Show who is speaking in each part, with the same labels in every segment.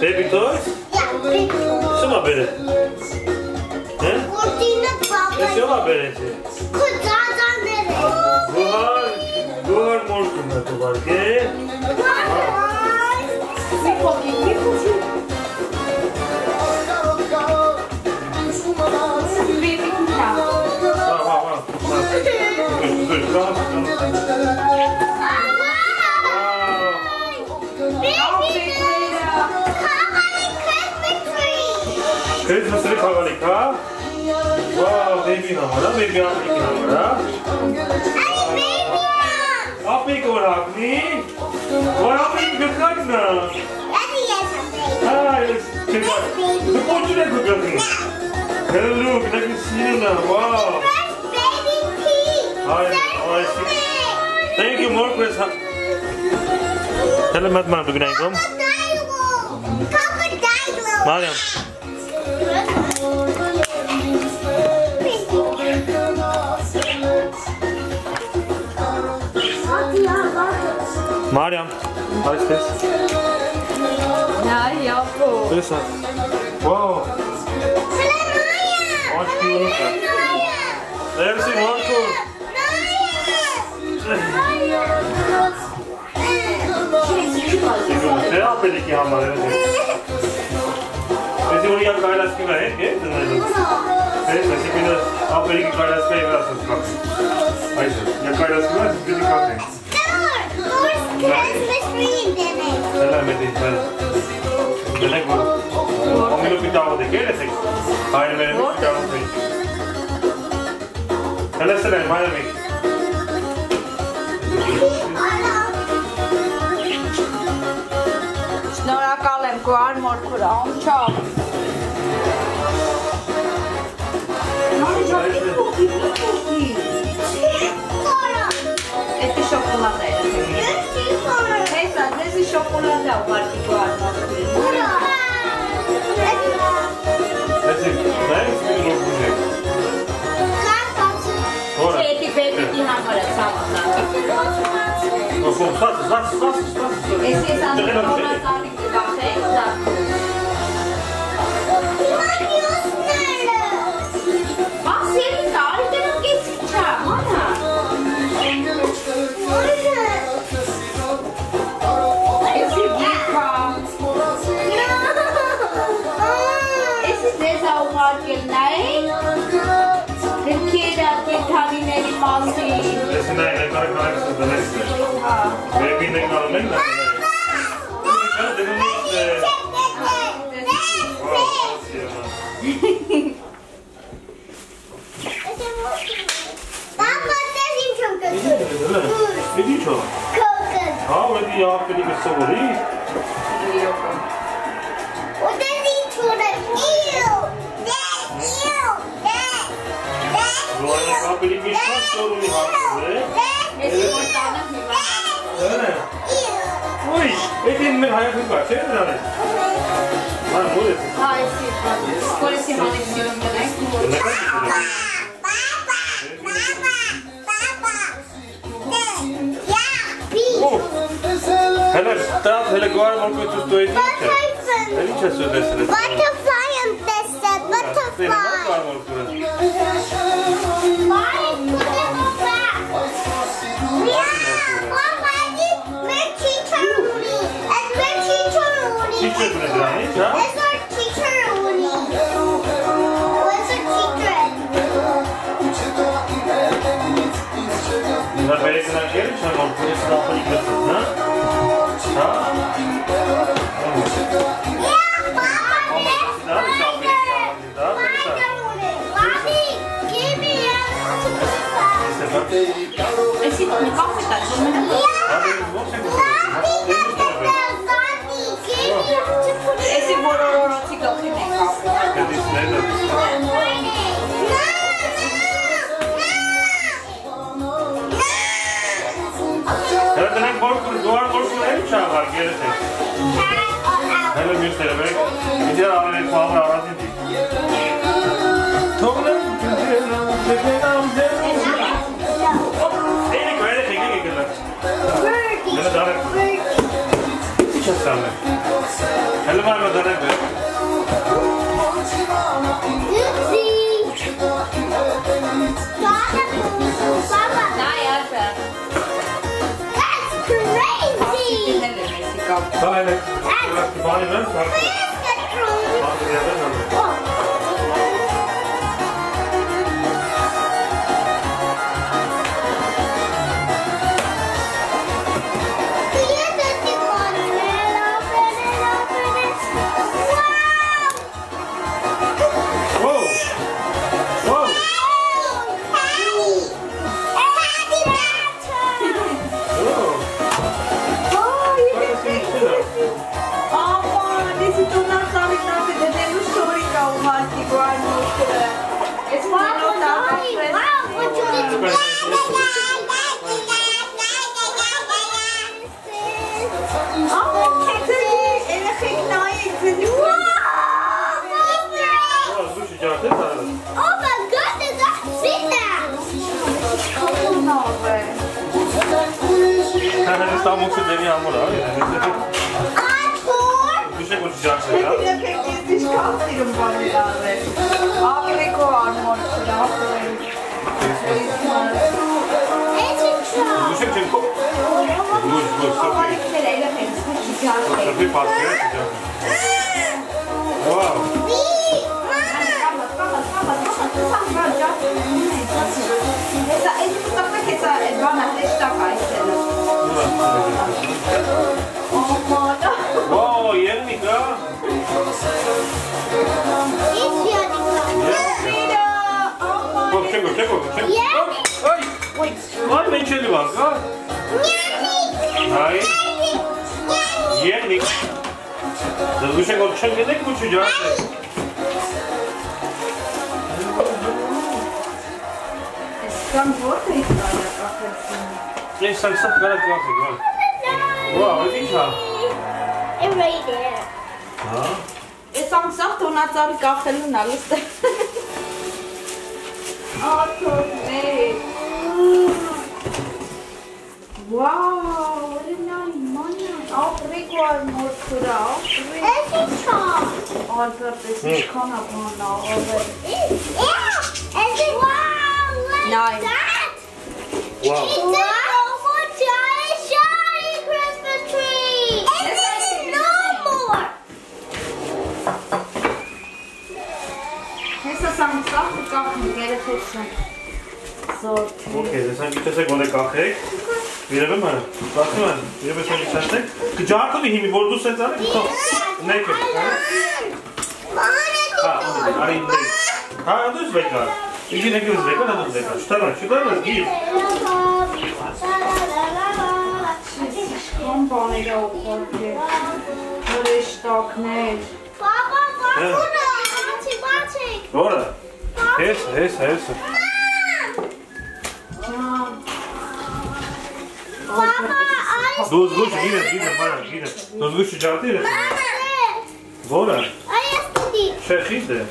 Speaker 1: Baby toys?
Speaker 2: Yeah, baby toys.
Speaker 1: Şuna beni. He?
Speaker 2: Kurtina baba. Şuna
Speaker 1: beni.
Speaker 2: Kutada beni.
Speaker 1: Buhar, buhar morgun da tuvar ki. Tamam, tamam. Dur, dur, dur. 크리스마스를 가가니까 와 베이비 나와라 베이비 아프리카 나와라 아 베이비야 아 베이비 what happened? Good luck now. Let
Speaker 2: me get something.
Speaker 1: Ah, yes. Good luck. Good luck. Good luck. Hello, look. I see you now. Wow.
Speaker 2: Baby tea.
Speaker 1: Thank you, more Chris. Hello, Madman. Good night, Mom.
Speaker 2: Papa Dino. Papa
Speaker 1: Dino. How is this?
Speaker 3: Նա yapı.
Speaker 1: This one. Wow.
Speaker 2: Watch the one.
Speaker 1: There's the one cool.
Speaker 3: Te
Speaker 1: apeli ki Sesimunea pe care l-ați scris aici, e? Vezi, se vine aperic care l-ați scris la sus. Aici, e care l-ați scris, se vine ca aici. Hello, Mehdi. Hello. Hello. हम लोग पिता होते क्या ऐसे? हाय मेरे पिता होते। Hello sir, हमारा में।
Speaker 3: Snor akallem, kun on mort, kun on chop.
Speaker 1: ეს ეს ამ პროგრამას
Speaker 3: არის გახსენდა Daniel Knight. The kid at the Cabinet Posse.
Speaker 1: Listen, I got a card for the next
Speaker 3: one.
Speaker 1: Maybe they got a link. They don't need the... Vedi ciò?
Speaker 2: Coca.
Speaker 1: Ah, vedi, ah, vedi che sapori.
Speaker 3: Io.
Speaker 2: Joana é uma
Speaker 1: periquita cachorro de rato, né?
Speaker 2: Esse portal
Speaker 3: da rua.
Speaker 2: Ana?
Speaker 1: Ui, ele me raia com cachê, Ana? Mas por isso?
Speaker 3: Ah, esse. Por esse rato né? que é isso? me lembro.
Speaker 1: Hello, stop. Hello, go on. I'm going to do it.
Speaker 2: Let Say, Bye. that's what
Speaker 1: I want to do.
Speaker 2: Teacher, what's our teacher, Woody? What's our secret?
Speaker 1: You're not ready for that game? Try to go and put yourself on your glasses, huh? Huh? Eşit
Speaker 3: mi? Kahveler.
Speaker 2: Eşit bu arada
Speaker 3: çıkıyor.
Speaker 1: Evet, hem korkulu, duvar korkulu hem çağ var gerisi.
Speaker 2: Hele bir
Speaker 1: sebek, bir de ağabey pahalı ağabey değil. Toplam, tükeler, tükeler.
Speaker 2: helvarme danak
Speaker 1: hiç hastanme. Helvarme danak be. Tamam. Bari ben farklı. Farklı yerden alalım.
Speaker 3: Ik are used niet. Het is one of. Wow, what you het Oh, ik nou even doen. Wow,
Speaker 1: Oh, sushi, niet dit Oh
Speaker 2: my god, dat is echt zielig.
Speaker 1: Dat is dan moet je dingen aan.
Speaker 2: Ah, voor!
Speaker 1: Dus ik moet je zakken,
Speaker 3: ja. Sinovattilo un po' le labbra. Apri con molto da
Speaker 1: Oh, yeah, we go.
Speaker 3: Bak
Speaker 1: çek bak çek bak çek.
Speaker 3: Ay.
Speaker 1: Ay ben içeri bak. Ha. Ay. Jennik. Dat is ook zo niet goed zo ja. Nee, staan staan wel even wachten.
Speaker 2: Wow,
Speaker 1: wat is dat?
Speaker 2: Right there.
Speaker 1: Ha?
Speaker 3: Isang sakto na sa kakalo Awesome! Wow, what a nice money. Automatic was more to the automatic. It's
Speaker 2: a car.
Speaker 3: On purpose, it's come upon now. Yeah,
Speaker 2: it's wow, like nice. that.
Speaker 1: Wow.
Speaker 3: զորթի։ Okay,
Speaker 1: դեսան գիտես եք գոնե կախեք։ Երևում է, ծածում է, երբ ես ոնց ասեք, կջարդովի հիմի, որ դու սենց արեք, քո։
Speaker 2: Նեքը, հա։ Հա, արի դե։
Speaker 1: Հա, դու զվեկա։ Իգի նեքը զվեկա, դա հա, դու զվեկա։ Շտարան, շտարան, գի։
Speaker 3: Կոմպաները օգորտի։ Նրեշտակներ։
Speaker 2: Պապա, բարձունը, անցի բարձեք։
Speaker 1: Որը։
Speaker 2: Հես,
Speaker 1: հես, հես։
Speaker 3: kann gar nicht aufwarten.
Speaker 1: Rüstakner. Papa, Papa,
Speaker 2: Bati,
Speaker 1: Bati! Doğru. Hes, hes, hes.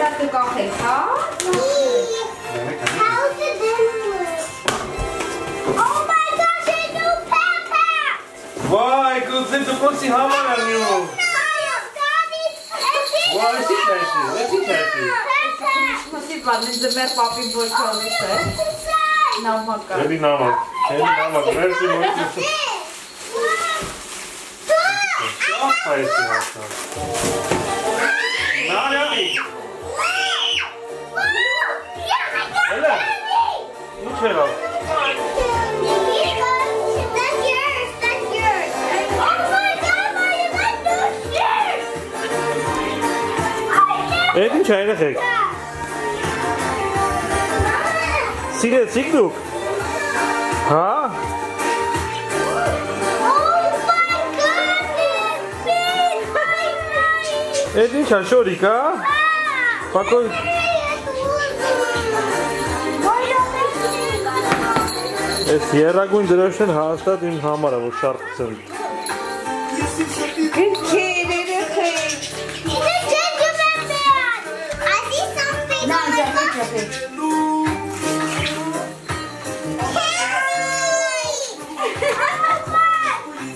Speaker 3: ra từ còn phải khó
Speaker 1: Vai, Cruzeiro, aproximava, meu amigo.
Speaker 2: Vai, se teste, vai
Speaker 1: se teste.
Speaker 3: Não se pode, nem dever papi por causa Não, Não, maca. Ele
Speaker 1: não, maca. Ele não, maca. Merci muito. Só faz isso, maca. Não, não, amigo.
Speaker 2: Ella.
Speaker 1: You turn off.
Speaker 2: That's yours. That's yours. Oh my God, Maya, that's those yours. Eet een
Speaker 1: kleine gek. Zie je dat ziekdoek? Huh? Eet een kleine gek.
Speaker 2: Pak
Speaker 1: ეს იარაგუნ დროშენ ჰასტად იმ ჰამარა ვო შარყცენ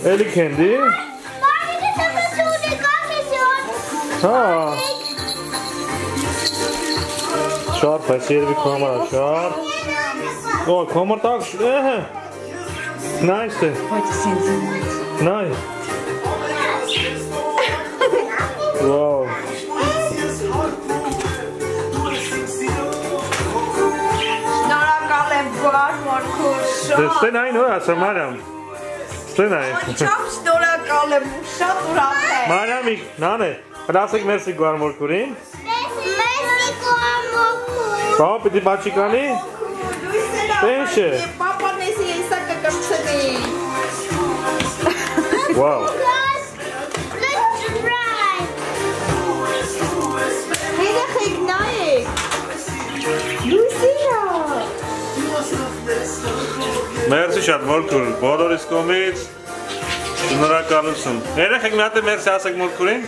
Speaker 1: Eli kendi.
Speaker 2: Ha.
Speaker 1: Çarp, her yeri bir kamera çarp.
Speaker 2: Հա,
Speaker 1: քո համար տակ, ըհը։ Nice Nice։ Wow։
Speaker 3: Շնորհակալ եմ բար մորքուր Դե շատ։ ստեն այն հո
Speaker 1: ասա Մարիամ։ Ստեն այն։ Չափ
Speaker 3: շնորհակալ եմ շատ ուրախ եմ։
Speaker 1: Մարիամի, նանե, հրասեք մերսի գարմորքուրին։
Speaker 2: Բա
Speaker 1: պիտի բաչիկանի։
Speaker 3: Տենշ է։ Պապանեսի հեսա կկրցնի։
Speaker 1: Wow։
Speaker 3: Երեխեք նայեք։ Լուսինա։
Speaker 1: Մերսի շատ մորքուր, բոլորիս կողմից շնորհակալություն։ Երեխեք մի հատ մերսի ասեք մորքուրին։